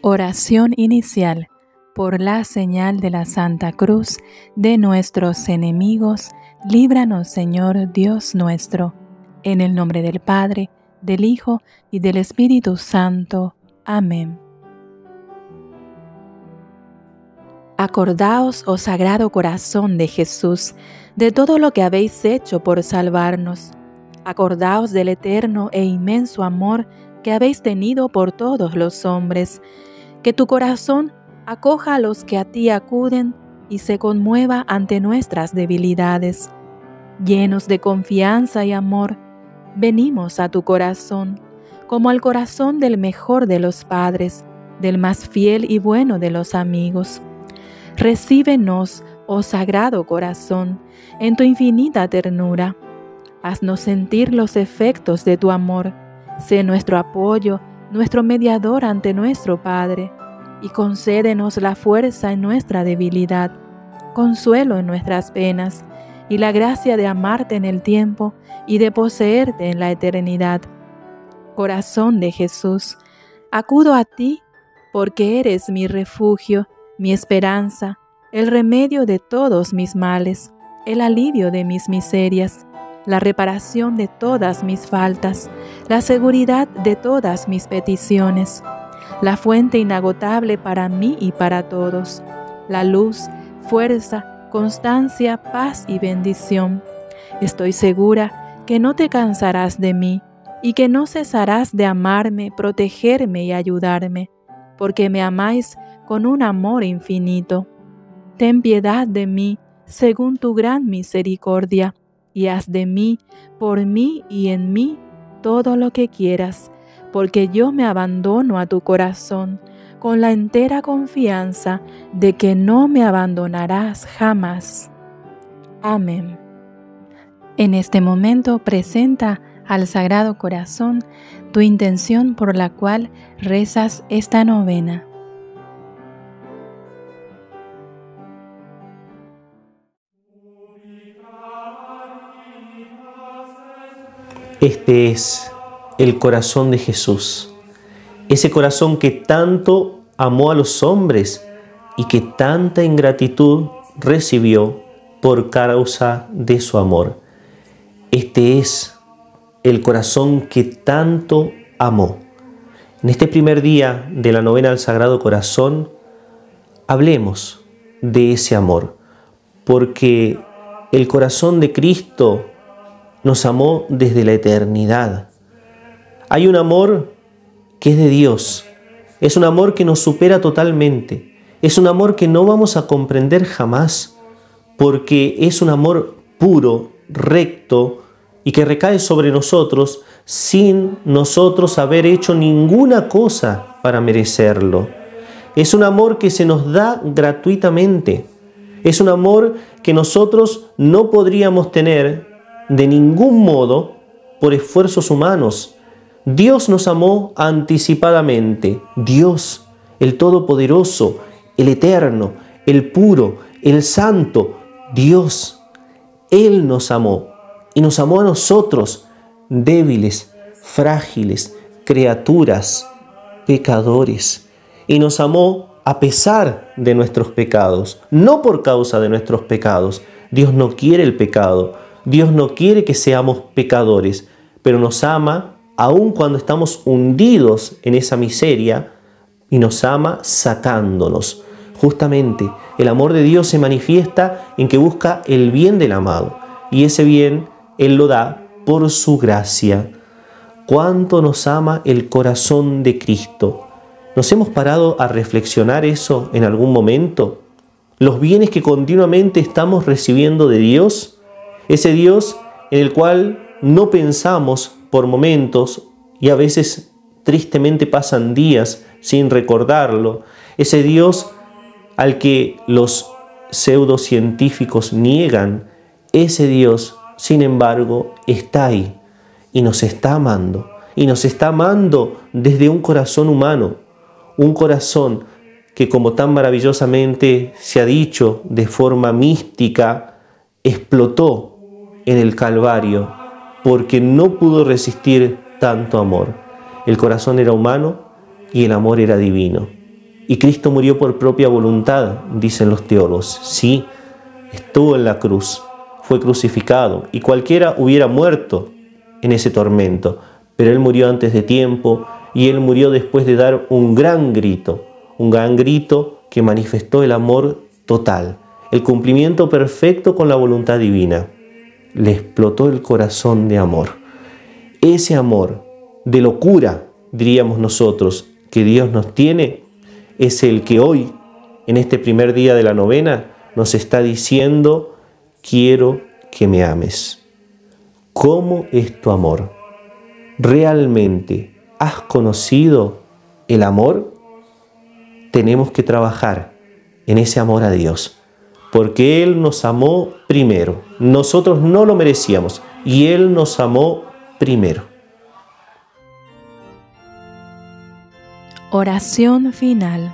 Oración inicial por la señal de la Santa Cruz de nuestros enemigos, líbranos Señor Dios nuestro, en el nombre del Padre, del Hijo y del Espíritu Santo. Amén. Acordaos, oh Sagrado Corazón de Jesús, de todo lo que habéis hecho por salvarnos. Acordaos del eterno e inmenso amor que habéis tenido por todos los hombres que tu corazón acoja a los que a ti acuden y se conmueva ante nuestras debilidades. Llenos de confianza y amor, venimos a tu corazón, como al corazón del mejor de los padres, del más fiel y bueno de los amigos. Recíbenos, oh sagrado corazón, en tu infinita ternura. Haznos sentir los efectos de tu amor. Sé nuestro apoyo nuestro mediador ante nuestro Padre, y concédenos la fuerza en nuestra debilidad, consuelo en nuestras penas, y la gracia de amarte en el tiempo y de poseerte en la eternidad. Corazón de Jesús, acudo a ti porque eres mi refugio, mi esperanza, el remedio de todos mis males, el alivio de mis miserias la reparación de todas mis faltas, la seguridad de todas mis peticiones, la fuente inagotable para mí y para todos, la luz, fuerza, constancia, paz y bendición. Estoy segura que no te cansarás de mí y que no cesarás de amarme, protegerme y ayudarme, porque me amáis con un amor infinito. Ten piedad de mí según tu gran misericordia y haz de mí, por mí y en mí, todo lo que quieras, porque yo me abandono a tu corazón con la entera confianza de que no me abandonarás jamás. Amén. En este momento presenta al Sagrado Corazón tu intención por la cual rezas esta novena. Este es el corazón de Jesús, ese corazón que tanto amó a los hombres y que tanta ingratitud recibió por causa de su amor. Este es el corazón que tanto amó. En este primer día de la novena al Sagrado Corazón, hablemos de ese amor, porque el corazón de Cristo nos amó desde la eternidad. Hay un amor que es de Dios, es un amor que nos supera totalmente, es un amor que no vamos a comprender jamás, porque es un amor puro, recto y que recae sobre nosotros sin nosotros haber hecho ninguna cosa para merecerlo. Es un amor que se nos da gratuitamente. Es un amor que nosotros no podríamos tener de ningún modo por esfuerzos humanos. Dios nos amó anticipadamente. Dios, el Todopoderoso, el Eterno, el Puro, el Santo, Dios. Él nos amó y nos amó a nosotros, débiles, frágiles, criaturas, pecadores. Y nos amó a pesar de nuestros pecados, no por causa de nuestros pecados. Dios no quiere el pecado, Dios no quiere que seamos pecadores, pero nos ama aun cuando estamos hundidos en esa miseria y nos ama sacándonos. Justamente el amor de Dios se manifiesta en que busca el bien del amado y ese bien Él lo da por su gracia. ¿Cuánto nos ama el corazón de Cristo? ¿Nos hemos parado a reflexionar eso en algún momento? ¿Los bienes que continuamente estamos recibiendo de Dios? Ese Dios en el cual no pensamos por momentos y a veces tristemente pasan días sin recordarlo. Ese Dios al que los pseudocientíficos niegan, ese Dios, sin embargo, está ahí y nos está amando. Y nos está amando desde un corazón humano, un corazón que como tan maravillosamente se ha dicho de forma mística, explotó en el Calvario porque no pudo resistir tanto amor. El corazón era humano y el amor era divino. Y Cristo murió por propia voluntad, dicen los teólogos. Sí, estuvo en la cruz, fue crucificado y cualquiera hubiera muerto en ese tormento, pero Él murió antes de tiempo y Él murió después de dar un gran grito, un gran grito que manifestó el amor total, el cumplimiento perfecto con la voluntad divina. Le explotó el corazón de amor. Ese amor de locura, diríamos nosotros, que Dios nos tiene, es el que hoy, en este primer día de la novena, nos está diciendo, quiero que me ames. ¿Cómo es tu amor? ¿Realmente has conocido el amor? Tenemos que trabajar en ese amor a Dios, porque Él nos amó primero. Nosotros no lo merecíamos y Él nos amó primero. Oración final.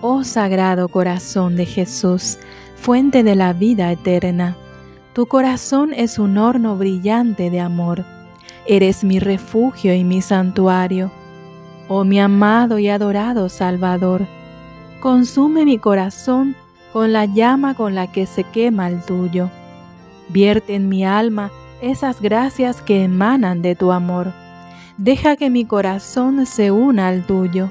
Oh Sagrado Corazón de Jesús, fuente de la vida eterna, tu corazón es un horno brillante de amor. Eres mi refugio y mi santuario. Oh mi amado y adorado Salvador, consume mi corazón con la llama con la que se quema el tuyo. Vierte en mi alma esas gracias que emanan de tu amor Deja que mi corazón se una al tuyo.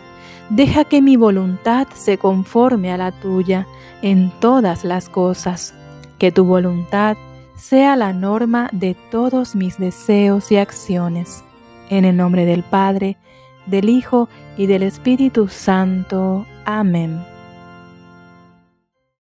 Deja que mi voluntad se conforme a la tuya en todas las cosas. Que tu voluntad sea la norma de todos mis deseos y acciones. En el nombre del Padre, del Hijo y del Espíritu Santo. Amén.